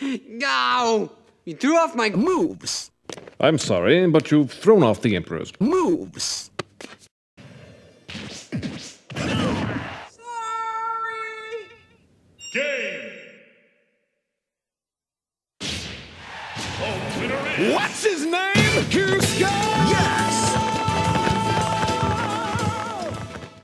No! You threw off my moves. I'm sorry, but you've thrown off the Emperor's Moves. What's his name?